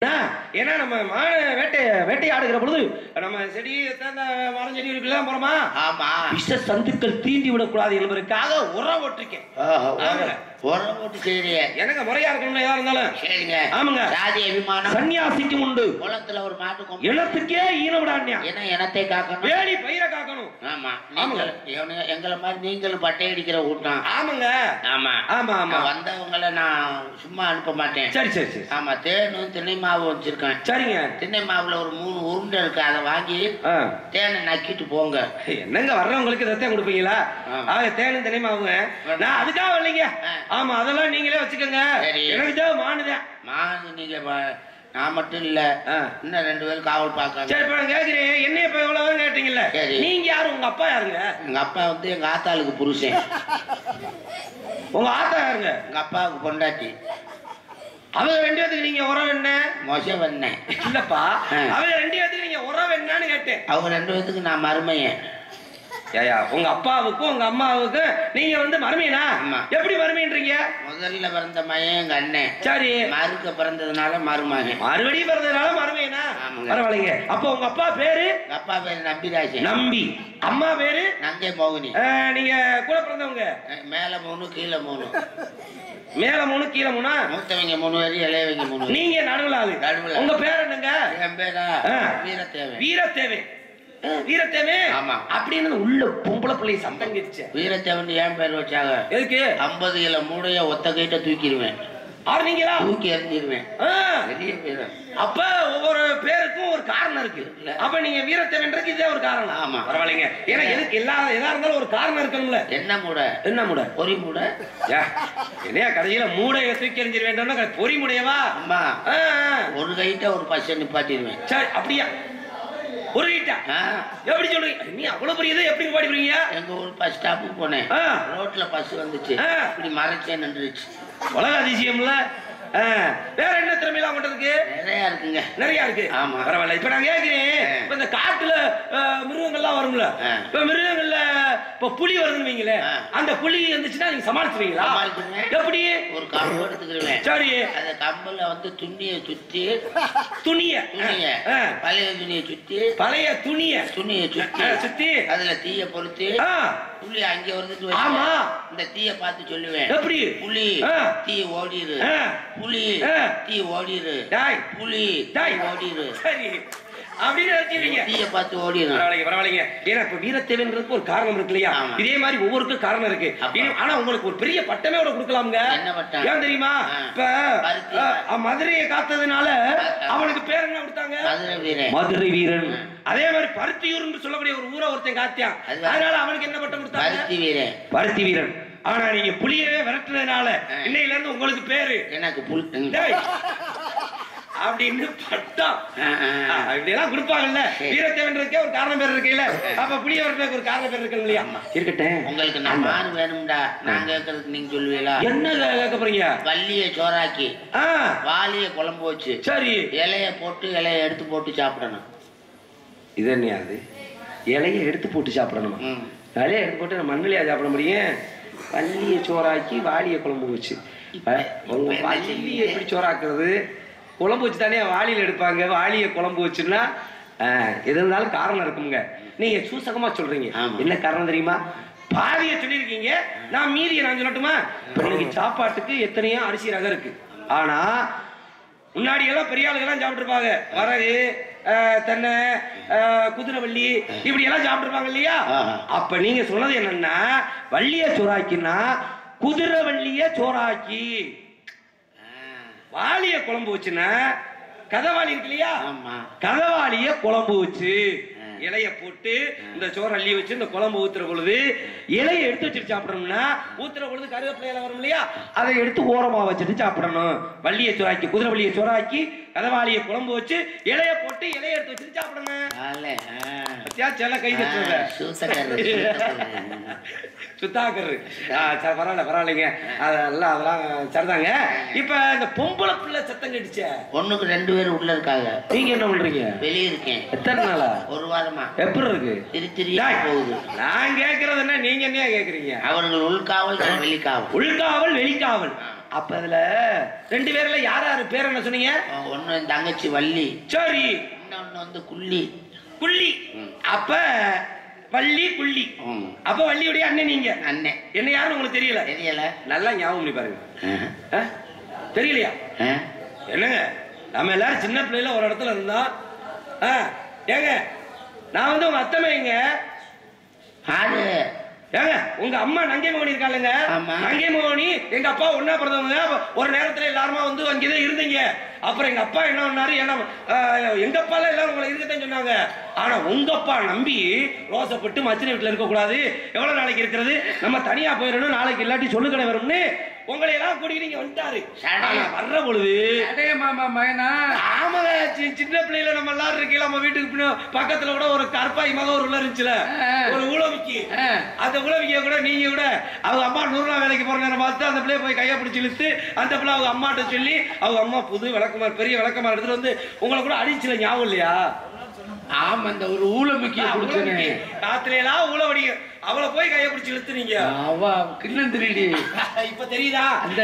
ஏன்னா நம்ம மான வேட்டை வேட்டையாடுகிற பொழுது நம்ம செடி மரம் செடி இருக்குல்லாம் போறோமா? ஆமா. விஷ சந்துக்கள் தீண்டி விடக்கூடாது என்பதற்காக உரம் போட்டிருக்கேன். உரம் போட்டு செய்யறிய. எனக்கு முறையா இருக்கணும்ல ஏதா இருந்தாலும்? சரிங்க. ஆமாங்க. சாதி அபிமானம் சன்னியாசிக்கும் உண்டு. குளத்துல ஒரு மாட்டு இனத்துக்கே ஈனவிடாண்யா ஏன்னா இனத்தை காக்கணும். வேலி பயிரை காக்கணும். ஆமா. ஆமாங்க. எங்களை மாதிரி நீங்களும் பட்டை அடிக்கிற கூட்டம் ஆமாங்க. ஆமா. ஆமா ஆமா. வந்தவங்கள நான் சும்மா அனுப்ப மாட்டேன். சரி சரி சரி. ஆமா தேனும் திணை மாவு வச்சிருக்கேன். சரிங்க. திணை மாவுல ஒரு மூணு உருண்டை இருக்கு. அதை வாங்கி. தேனை நக்கிட்டு போங்க. என்னங்க வர்றவங்களுக்கு ரத்தம் கொடுப்பீங்களா? ஆ. ஆக தேனும் தெரியுமாவுங்க நான் அதுக்காக வரலைங்க. ஆ. ஆமா அதெல்லாம் நீங்களே வச்சுக்கோங்க. எனக்கு தேவை மானுதான் மானு நீங்க நான் மட்டும் இல்ல. இன்னும் ரெண்டு பேரும் காவல் பார்க்காங்க சரி இப்ப கேக்குறேன் என்ன இப்ப எவ்வளவு கேட்டீங்கல்ல. நீங்க யாரு? உங்க அப்பா யாருங்க? எங்க அப்பா வந்து எங்க ஆத்தாளுக்கு புருஷன். உங்க ஆத்தா யாருங்க? எங்க அப்பாவுக்கு பொண்டாட்டி. அவங்க ரெண்டு பேத்துக்கு நீங்க உறவு என்ன? மொச வந்தேன் இல்லப்பா. அவங்க ரெண்டு பேத்துக்கு நீங்க உறவு என்னன்னு கேட்டேன். அவங்க ரெண்டு பேத்துக்கு நான் மருமையன். ஏயா உங்க அப்பாவுக்கும் உங்க அம்மாவுக்கும் நீங்க வந்து மருமையனா. எப்படி மருமைன்றீங்க? முதல்ல பிறந்த மயன் எங்க அண்ணன். சரி. மறுக்க பிறந்ததுனால மருமகன். மறுபடியும் பிறந்ததுனால மருமையனா. பரவாயில்லைங்க. அப்போ உங்க அப்பா பேரு? அப்பா பேர் நம்பிராஜன். நம்பி. அம்மா பேரு? நங்கை மோகினி. நீங்க கூட பிறந்தவங்க? மேல மூணு கீழே மூணு. மேல மூணு கீழே மூணா? மூத்தவங்க மூணு பேர் இளையவங்க மூணு நீங்க நடுவுல ஆளு. நடுவுல. உங்க பேர் என்னங்க? என் பேரா? வீரத்தேவே ஆ, வீரத்தேவே ஆமா. அப்படின்னு உள்ள பொம்பளை பிள்ளை சத்தம் கேட்டுச்சு வீரத்தேவன் ஏன் பேர் வச்சாங்க? எதுக்கு? ஐம்பது கிலோ மூடைய ஒத்த கைட்ட தூக்கிடுவேன். ஆறுனீங்களா தூக்கி எறிஞ்சிருவேன். அப்ப ஒவ்வொரு பேருக்கும் ஒரு காரணம் இருக்கு. அப்ப நீங்க வீரத்தேவன்றதுக்கு இதே ஒரு காரணம். ஆமா. பரவாயில்லைங்க. ஏன்னா எதுக்கு எல்லா எதா இருந்தாலும் ஒரு காரணம் இருக்கணும்ல என்ன மூடை? என்ன முட? பொறி மூடை. என்னையா கடைசியில மூடைய தூக்கி எறிஞ்சிட வேண்டாம்னா பொறி முடையவா? அம்மா ஆ, ஆ. ஒரு கைட்ட ஒரு பசை நிப்பாட்டிடுவேன். சரி அப்படியா? ஆ, எப்படி சொல்றீங்க நீ அவ்வளவு பெரிய இதை எப்படி பாடி போறீங்க எங்க ஊர் பஸ் ஸ்டாப்புக்கு போனேன். ரோட்ல பஸ் வந்துச்சு. இப்படி மறைச்சே நின்றுச்சு. உலக அதிசயம்ல. வேற என்ன திறமையெல்லாம் கொண்டதுக்கு நிறைய இருக்குங்க. நிறைய இருக்கு. ஆமா. பரவாயில்ல. இப்ப நான் கேக்குறேன். இப்ப இந்த காட்டுல மிருகங்கள்லாம் வரும்ல. இப்ப மிருகங்கள்ல இப்ப புலி வருதுன்னு வைங்களேன். ஆ. அந்த புலி இருந்துச்சுன்னா நீங்க சமாளிச்சுவீங்களா. எப்படி? ஒரு கம்பு எடுத்துக்கிடுவேன். சரி. அந்த கம்புல வந்து துணியை சுத்தி துணிய. துணிய. பழைய துணியை சுத்தி பழைய துணிய. துணியை சுத்தி சுத்தி. அதுல தீய பொறுத்து புலி அங்க வந்துட்டு ஆமா. இந்த தீய பார்த்து சொல்லுவேன். எப்படி? புலி. தீ ஓடிரு. புலி. தீ ஓடிரு. டாய். புலி டாய். ஓடிரு. சரி. வீரத்தேவன்றதுக்கு ஒரு காரணம் இருக்கு இல்லையா. இதே மாதிரி ஒவ்வொருக்கும் காரணம் இருக்கு. ஆனா உங்களுக்கு ஒரு பெரிய பட்டமே கூட கொடுக்கலாம்ங்க? ஏன் தெரியுமா. இப்ப மதுரையை காத்ததுனால அவனுக்கு பேர் என்ன கொடுத்தாங்க? மதுரை வீரன். அதே மாதிரி பருத்தியூர்னு சொல்லக்கூடிய ஒரு ஊரை ஒருத்தன் காத்தியான். அதனால அவனுக்கு என்ன பட்டம் கொடுத்தாங்க? பருத்தி வீரன். பருத்தி வீரன். ஆனா நீங்க புலியவே விரட்டுனதுனால. இன்னையில இருந்து உங்களுக்கு பேரு. எனக்கு புல்? அப்படின்னு பட்டம். இப்படியெல்லாம் கொடுப்பாங்கல்ல. வீரத்தேவன்றதுக்கே ஒரு காரணம் பேர் இருக்குல்ல. அப்ப புளிய வரதுக்கு ஒரு காரணம் பேர் இருக்கு இல்லையா? இருக்கட்டும். உங்களுக்கு நான் மாறு வேணும்டா. நான் கேட்கறதுக்கு நீங்க சொல்லுவீங்களா? என்ன கேட்க போறீங்க? வள்ளிய சோறாக்கி ஆ. வாளிய குழம்பு வச்சு சரி. இலைய போட்டு இலைய எடுத்து போட்டு சாப்பிடணும். இது என்னையா அது? இலையை எடுத்து போட்டு சாப்பிடணுமா. இலையை எடுத்து போட்டு நம்ம மண்ணிலையா சாப்பிட முடியும்? பள்ளியை சோறாக்கி வாளிய குழம்பு வச்சு. அஹ், உங்க பள்ளி எப்படி சோறாக்குறது? குழம்பு வச்சு தானே வாளியில எடுப்பாங்க. வாளிய குழம்பு வச்சுன்னா எது இருந்தாலும் காரணம் இருக்குங்க நீங்க சூசகமா சொல்றீங்க. என்ன காரணம் தெரியுமா? பாதிய சொல்லியிருக்கீங்க. நான் மீதியை நான் சொல்லட்டுமா? இன்னைக்கு சாப்பாட்டுக்கு எத்தனையோ அரிசி ரகம் இருக்கு. ஆனா முன்னாடி எல்லாம் பெரிய ஆளுங்கெல்லாம் சாப்பிட்டுருப்பாங்க. வரகு தென்னை குதிரைவள்ளி இப்படி எல்லாம் சாப்பிட்டுருப்பாங்க இல்லையா. அப்ப நீங்க சொன்னது என்னன்னா வள்ளிய சோறாக்கின்னா குதிரைவள்ளிய சோறாக்கி. வாளிய குழம்பு வச்சுன்னா கதவாளி இருக்கு இல்லையா? கதவாளிய குழம்பு வச்சு. இலைய போட்டு இந்த சோறு அள்ளி வச்சு இந்த குழம்பு ஊத்துற பொழுது இலைய எடுத்து வச்சுட்டு சாப்பிடணும்னா ஊத்துற பொழுது கருவேப்பிலை இலை வரும் இல்லையா? அதை எடுத்து ஓரமா வச்சுட்டு சாப்பிடணும். வள்ளிய சோறாக்கி குதிரை வள்ளிய சோறாக்கி கதவாளிய குழம்பு வச்சு இலைய போட்டு இலைய எடுத்து வச்சுட்டு செல்ல கை தட்டுறத. சுத்தாக்கர் பரவாயில்ல பரவாயில்லைங்க. அதெல்லாம் அதெல்லாம் சரிதாங்க. இப்ப இந்த பொம்பளை பிள்ளை சத்தம் கடிச்ச பொண்ணுக்கு ரெண்டு பேர் உள்ள இருக்காங்க. நீங்க என்ன பண்றீங்க? வெளியே இருக்கேன். எத்தனை நாளா? ஒரு வாரமா. எப்படி இருக்கு? திரி திரியா போகுது. நான் கேக்குறது என்ன? நீங்க என்ன கேக்குறீங்க? அவர்கள் உள்காவல் வெளிக்காவல். உள்காவல் வெளிக்காவல். அப்ப அதுல ரெண்டு பேர்ல யார் யாரு பேர் என்ன சொன்னீங்க? ஒண்ணு என் தங்கச்சி வள்ளி. சரி. இன்னொன்னு வந்து குள்ளி. குள்ளி. அப்ப வள்ளி குள்ளி. அப்ப வள்ளியுடைய அண்ணன் நீங்க? அண்ணன் என்ன யாருன்னு உங்களுக்கு தெரியல? தெரியல. நல்லா ஞாபகம் பண்ணி பாருங்க? தெரியலையா. என்னங்க நம்ம எல்லாரும் சின்ன பிள்ளைல ஒரு இடத்துல இருந்தோம் ஏங்க நான் வந்து உங்க அத்தமைங்க ஏங்க உங்க அம்மா நங்கை மோகனி இருக்காளுங்க. நங்கை மோகனி எங்க அப்பா ஒண்ணா பிறந்தவங்க. அப்ப ஒரு நேரத்துல எல்லாருமா வந்து அங்கேதான் இருந்தீங்க. அப்புறம் எங்க அப்பா என்ன பண்ணாரு? ஏன்னா எங்க அப்பால எல்லாம் உங்களை இருக்கத்தான் சொன்னாங்க. ஆனா உங்க அப்பா நம்பி ரோசப்பட்டு மச்சின வீட்டுல இருக்க கூடாது எவ்வளவு நாளைக்கு இருக்கிறது? நம்ம தனியா போயிடணும் நாளைக்கு இல்லாட்டி சொல்லு கடை வரும்னு உங்களை எல்லாம் கூட்டிட்டு நீங்க வந்துட்டாரு வர்ற பொழுது அடே மாமா மகனா சி- சின்ன பிள்ளையில நம்ம எல்லாரும் இருக்கையில நம்ம வீட்டுக்கு பின்ன பக்கத்துல கூட ஒரு கற்பாய் மக ஒரு உள்ள இருந்துச்சுல. ஒரு ஊழவிக்கு ஆ. அந்த உழவிக்க கூட நீங்க கூட அவங்க அம்மா நூறு நாள் வேலைக்கு போற நேரம் பார்த்து அந்த பிள்ளைய போய் கையை பிடிச்சி இழுத்து அந்த பிள்ளை அவங்க அம்மாட்ட சொல்லி அவங்க அம்மா புது விளக்கமார் பெரிய விளக்கமார் எடுத்துட்டு வந்து உங்களை கூட அடிச்சுல ஞாபகம் இல்லையா? ஆமா அந்த ஒரு ஊழமுக்கிய குடிச்சனே ராத்திரி எல்லாம் ஊழவடி அவளை போய் கையை பிடிச்சி இழுத்துனீங்க அவ கிண்ணம் திருடி. இப்ப தெரியுதா? அந்த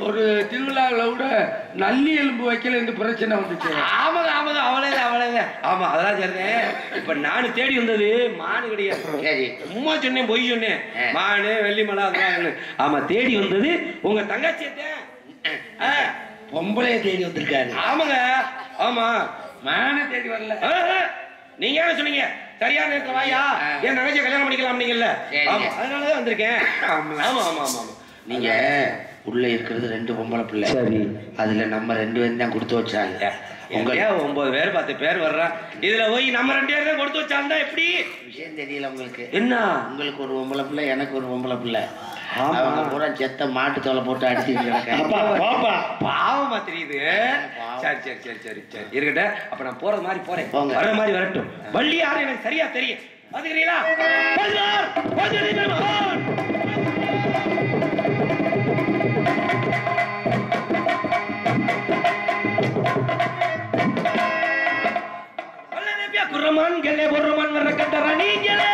ஒரு திருவிழாவில் கூட நல்லி எலும்பு வைக்கல இந்த பிரச்சனை வந்துச்சு. ஆமாங்க ஆமாங்க. அவளே அவளே ஆமா அதெல்லாம் சரிதான். இப்ப நானு தேடி வந்தது மானு கிடையாது. சும்மா சொன்னேன் பொய் சொன்னேன். மானு வெள்ளிமலை அதெல்லாம். ஆமா தேடி வந்தது உங்க தங்கச்சியத்தை பொம்பளைய தேடி வந்திருக்காரு. ஆமாங்க. ஆமா. மான தேடி வரல. நீங்க என்ன சொன்னீங்க? சரியான நேரத்துல வாயா. என் தங்கச்சியை கல்யாணம் பண்ணிக்கலாம் நீங்கல்ல அதனாலதான் வந்திருக்கேன். ஆமா. ஆமா ஆமா ஆமா. நீங்க உள்ள இருக்கிறது ரெண்டு பொம்பளை பிள்ளை. சரி. அதுல நம்ம ரெண்டு பேரும் தான் கொடுத்து வச்சாங்க. உங்க உங்க ஒன்பது பேர் பத்து பேர் வர்றான். இதுல போய் நம்ம ரெண்டு பேரும் தான் கொடுத்து வச்சாந்தா எப்படி? விஷயம் தெரியல உங்களுக்கு. என்ன? உங்களுக்கு ஒரு பொம்பளை பிள்ளை எனக்கு ஒரு பொம்பளை பிள்ளை. அவங்க பூரா செத்த மாட்டு தோலை போட்டு அடிச்சுட்டு கிடக்காங்க அப்பா, பாப்பா, பாவமா தெரியுது. சரி சரி சரி சரி சரி. இருக்கட்டும். அப்ப நான் போறது மாதிரி போறேன். போங்க. வர மாதிரி வரட்டும். வள்ளி யாரு எனக்கு சரியா தெரியும். பாத்துக்கிறீங்களா. வல்லநபியா குர்ரமான்களே, பொர்ரமான் வர்ற கட்டற நீங்களே.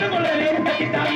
Esto con la que está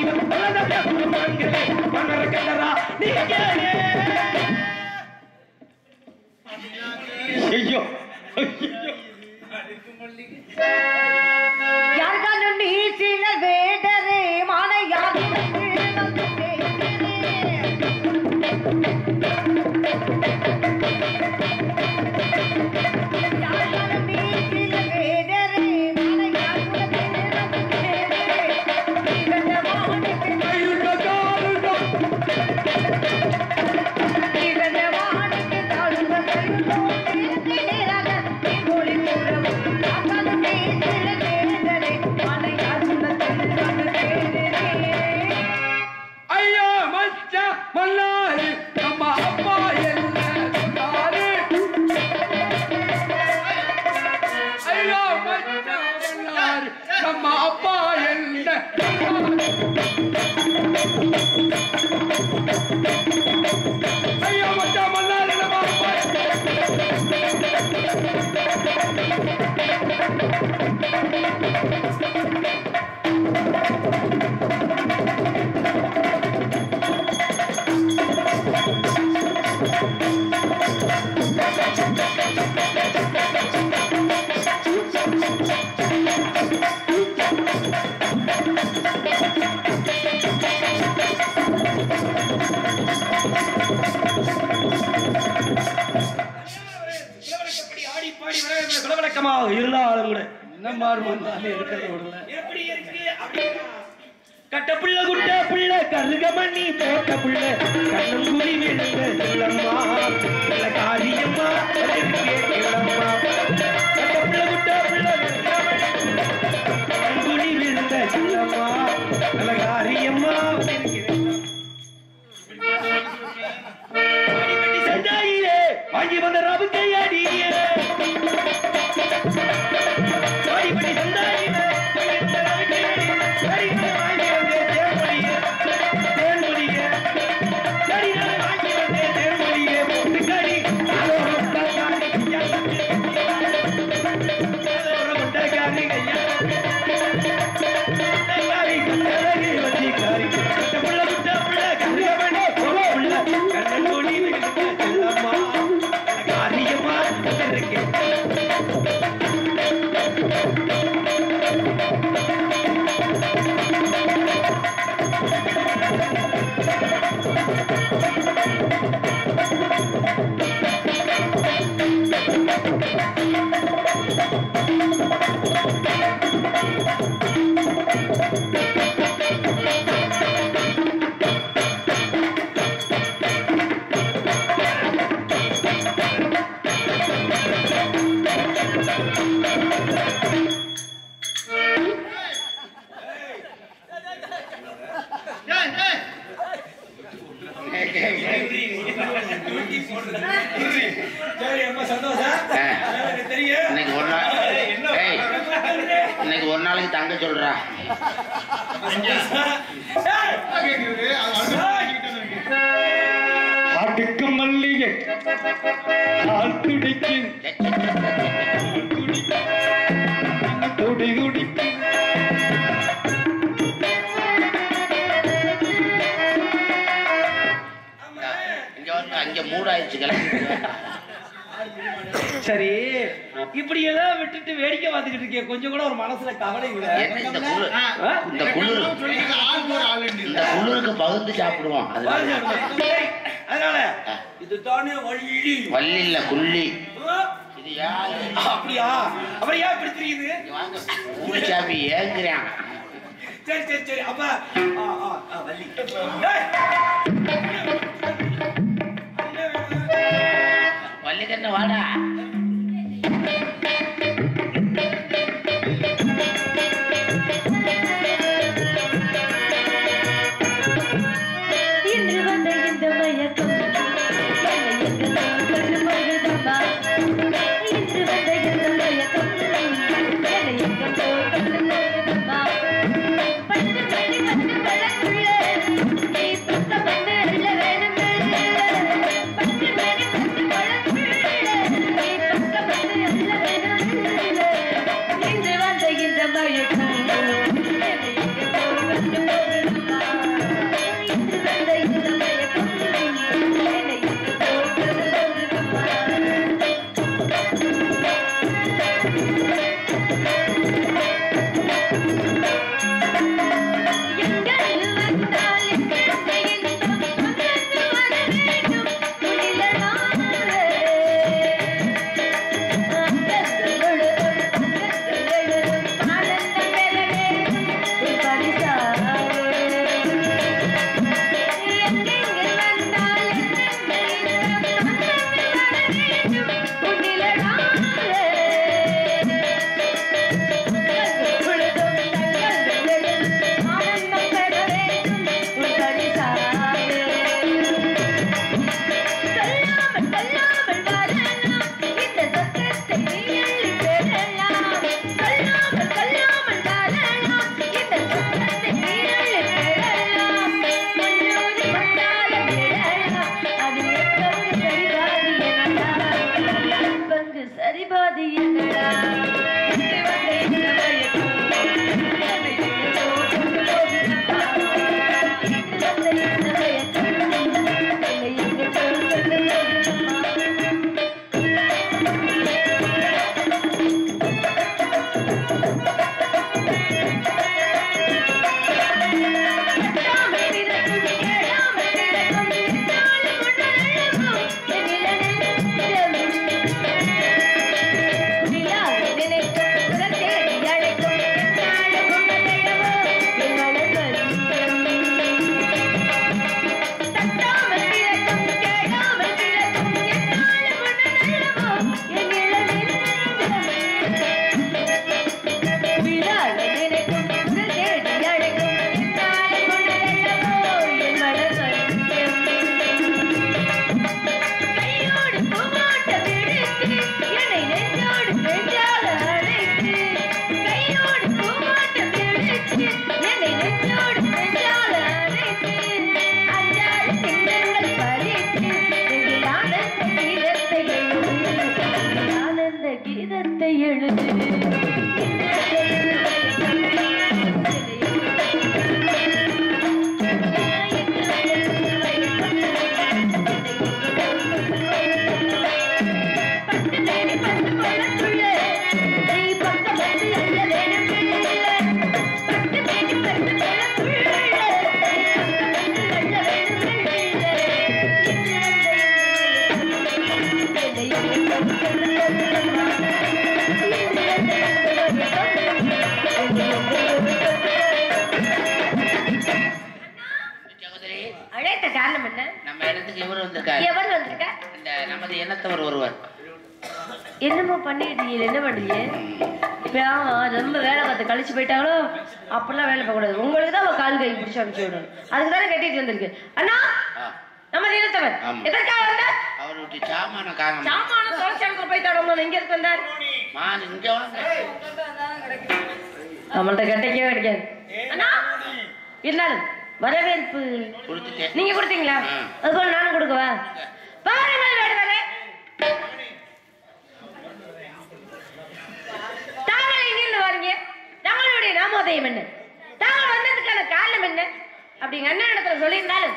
இருந்தாலும் கூட என்ன மாறு வந்தாலும் இருக்கிறத விடல. எப்படி இருக்கு? கட்ட புள்ள குட்ட புள்ள கருக மணி போட்ட புள்ள கண்ணும் குடி விழுந்த செல்லம்மா இல்ல காளியம்மா வந்திருக்கே கிளம்மா கட்ட புள்ள குட்ட புள்ள குடி விழுந்த ஆடிப்பட்டி சண்டாயிலே வாங்கி வந்த சரி இப்படி எல்லாம் விட்டுட்டு வேடிக்கை பார்த்துக்கிட்டு இருக்கேன் கொஞ்சம் கூட ஒரு மனசுல கவலை இல்லை இந்த குளிர் இந்த குளிருக்கு பகிர்ந்து சாப்பிடுவோம். அதனால. இது தானே வள்ளி. வள்ளி இல்ல குள்ளி. அப்படியா? அப்புறம் ஏன் இப்படி தெரியுது? சாமி ஏங்குறான். சரி சரி சரி. அப்பா வள்ளி. வள்ளி கண்ணு வாடா. எவர் நமது எண்ணத்தவர் ஒருவர். என்னமோ பண்ணிட்டு என்ன பண்ணுறீங்க இப்போ ரொம்ப வேலை பார்த்து கழிச்சு போயிட்டாங்களோ? அப்படிலாம் வேலை பார்க்கக்கூடாது உங்களுக்கு தான் கால் கை பிடிச்சி அனுப்பிச்சு விடணும். அதுக்கு தானே கட்டிட்டு வந்திருக்கு. அண்ணா! நம்ம நீலத்தவர் எதற்காக வந்தார் அவருடைய சாமான காரணம் சாமான தொலைச்சாங்க வந்தார்? மான் இங்க வாங்க. நம்மள்ட்ட கிடைக்கவே கிடைக்காது. வரவேற்பு. நீங்க கொடுத்தீங்களா. அதுபோல நானும் கொடுக்கவா? பாருங்கள் வேடுவரே தாங்கள் எங்கிருந்து வரீங்க? தங்களுடைய நாமோதயம் என்ன? தாங்கள் வந்ததுக்கான காரணம் என்ன? அப்படிங்க அண்ணன் இடத்துல சொல்லியிருந்தாலும்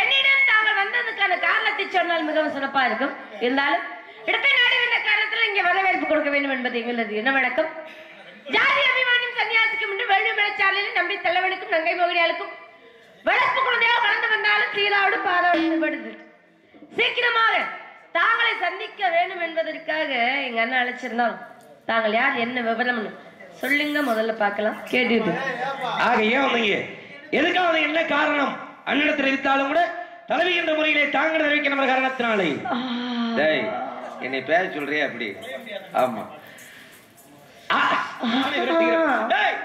என்னிடம் தாங்கள் வந்ததுக்கான காரணத்தை சொன்னால் மிகவும் சிறப்பா இருக்கும். இருந்தாலும் இடத்தை நாடி வந்த காரணத்துல இங்க வரவேற்பு கொடுக்க வேண்டும் என்பது எங்களது. என்ன வழக்கம்? ஜாதி அபிமானியும் சன்னியாசிக்கும் என்று வெள்ளி மலைச்சாலையில் நம்பி தலைவனுக்கும் நங்கை மோகினியாளுக்கும் வளர்ப்பு குழந்தையாக வளர்ந்து வந்தாலும் சீராவோடு பாதாடுபடுது சீக்கிரமாக தாங்களை சந்திக்க வேண்டும் என்பதற்காக எங்க அண்ணன் அழைச்சிருந்தாலும் தாங்கள் யார் என்ன விவரம்னு சொல்லுங்க முதல்ல பார்க்கலாம் கேட்டுட்டு ஆக ஏன் வந்தீங்க எதுக்காக? என்ன காரணம் அண்ணனத்தில் இருந்தாலும் கூட தலைவி என்ற முறையிலே தாங்கள் தெரிவிக்க நம்ம காரணத்தினாலே டேய் என்னை பேச சொல்றியா அப்படி ஆமா. டேய்,